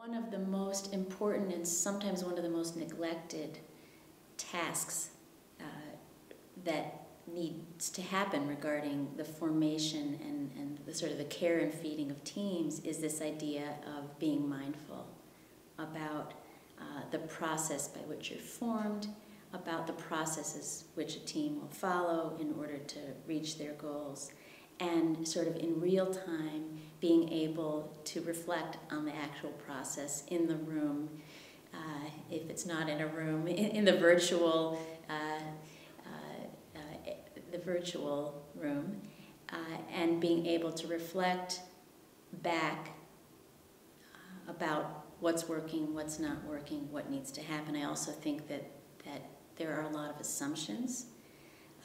One of the most important and sometimes one of the most neglected tasks uh, that needs to happen regarding the formation and, and the sort of the care and feeding of teams is this idea of being mindful about uh, the process by which you're formed, about the processes which a team will follow in order to reach their goals, and sort of in real time being able to reflect on the actual process in the room, uh, if it's not in a room, in, in the virtual, uh, uh, uh the virtual room, uh, and being able to reflect back uh, about what's working, what's not working, what needs to happen. I also think that, that there are a lot of assumptions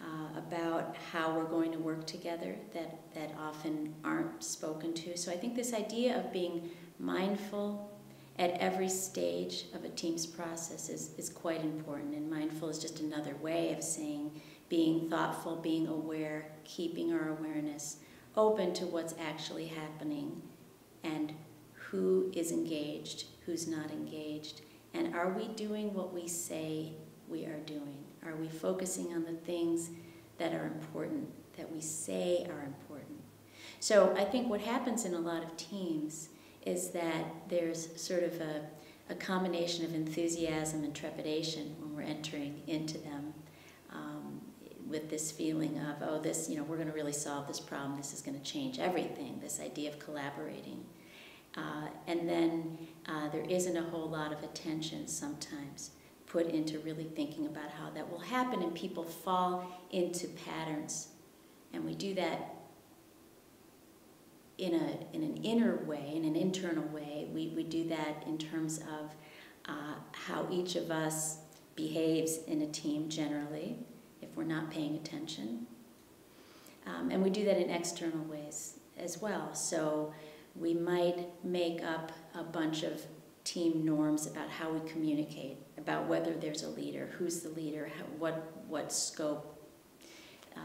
uh, about how we're going to work together that, that often aren't spoken to. So I think this idea of being mindful at every stage of a team's process is, is quite important. And mindful is just another way of saying being thoughtful, being aware, keeping our awareness open to what's actually happening and who is engaged, who's not engaged, and are we doing what we say we are doing? Are we focusing on the things that are important, that we say are important? So I think what happens in a lot of teams is that there's sort of a, a combination of enthusiasm and trepidation when we're entering into them um, with this feeling of, oh, this, you know, we're going to really solve this problem, this is going to change everything, this idea of collaborating. Uh, and then uh, there isn't a whole lot of attention sometimes put into really thinking about how that will happen, and people fall into patterns. And we do that in, a, in an inner way, in an internal way. We, we do that in terms of uh, how each of us behaves in a team generally, if we're not paying attention. Um, and we do that in external ways as well. So we might make up a bunch of team norms about how we communicate, about whether there's a leader, who's the leader, how, what, what scope, uh,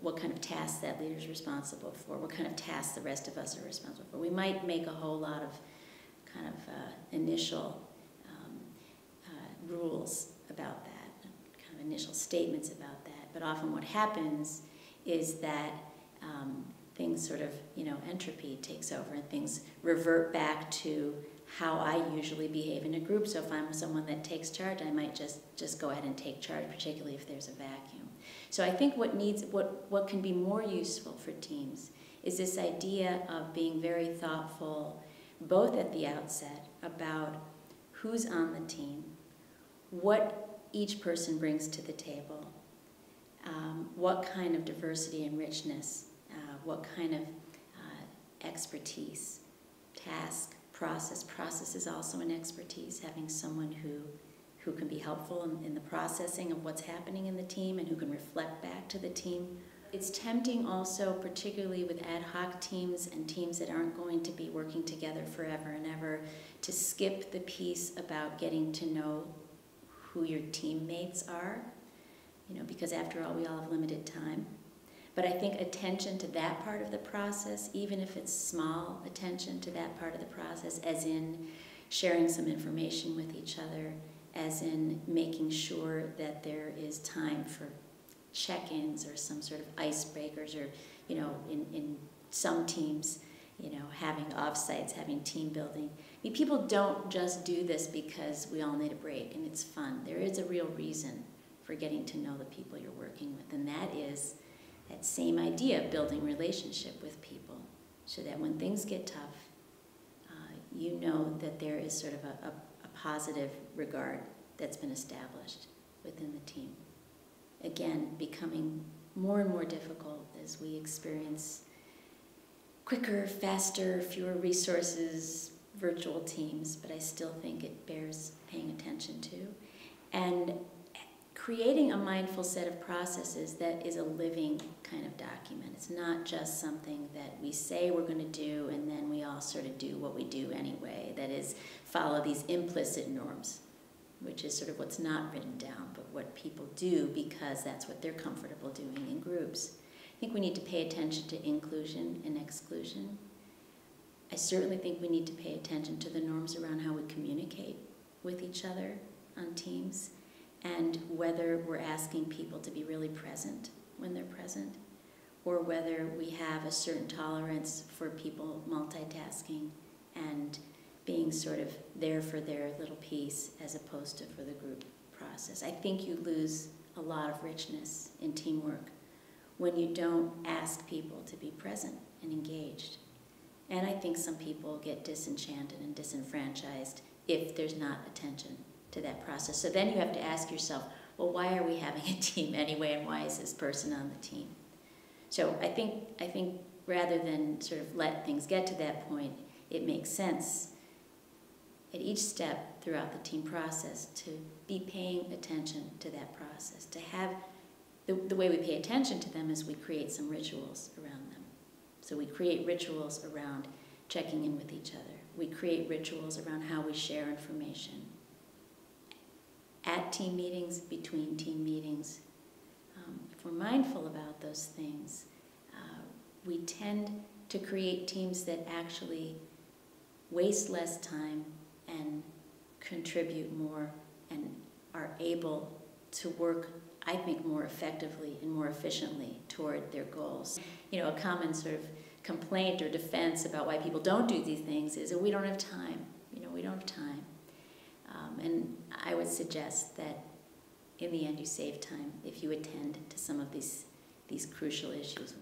what kind of tasks that leader is responsible for, what kind of tasks the rest of us are responsible for. We might make a whole lot of kind of uh, initial um, uh, rules about that, kind of initial statements about that. But often what happens is that um, things sort of, you know, entropy takes over and things revert back to how I usually behave in a group. So if I'm someone that takes charge, I might just, just go ahead and take charge, particularly if there's a vacuum. So I think what needs, what, what can be more useful for teams is this idea of being very thoughtful, both at the outset, about who's on the team, what each person brings to the table, um, what kind of diversity and richness, uh, what kind of uh, expertise, task, process. Process is also an expertise, having someone who, who can be helpful in, in the processing of what's happening in the team and who can reflect back to the team. It's tempting also, particularly with ad hoc teams and teams that aren't going to be working together forever and ever, to skip the piece about getting to know who your teammates are, you know, because after all, we all have limited time. But I think attention to that part of the process, even if it's small attention to that part of the process, as in sharing some information with each other, as in making sure that there is time for check-ins or some sort of icebreakers or, you know, in, in some teams, you know, having offsites, having team building. I mean, people don't just do this because we all need a break and it's fun. There is a real reason for getting to know the people you're working with, and that is that same idea of building relationship with people so that when things get tough, uh, you know that there is sort of a, a, a positive regard that's been established within the team. Again, becoming more and more difficult as we experience quicker, faster, fewer resources, virtual teams, but I still think it bears paying attention to. And creating a mindful set of processes that is a living kind of document. It's not just something that we say we're going to do and then we all sort of do what we do anyway, that is, follow these implicit norms, which is sort of what's not written down, but what people do because that's what they're comfortable doing in groups. I think we need to pay attention to inclusion and exclusion. I certainly think we need to pay attention to the norms around how we communicate with each other on teams and whether we're asking people to be really present when they're present or whether we have a certain tolerance for people multitasking and being sort of there for their little piece as opposed to for the group process. I think you lose a lot of richness in teamwork when you don't ask people to be present and engaged. And I think some people get disenchanted and disenfranchised if there's not attention to that process. So then you have to ask yourself, well, why are we having a team anyway, and why is this person on the team? So I think I think rather than sort of let things get to that point, it makes sense at each step throughout the team process to be paying attention to that process, to have the, the way we pay attention to them is we create some rituals around them. So we create rituals around checking in with each other. We create rituals around how we share information. At team meetings, between team meetings, um, if we're mindful about those things, uh, we tend to create teams that actually waste less time and contribute more and are able to work, I think, more effectively and more efficiently toward their goals. You know, a common sort of complaint or defense about why people don't do these things is that we don't have time. You know, we don't have time. And I would suggest that in the end you save time if you attend to some of these, these crucial issues.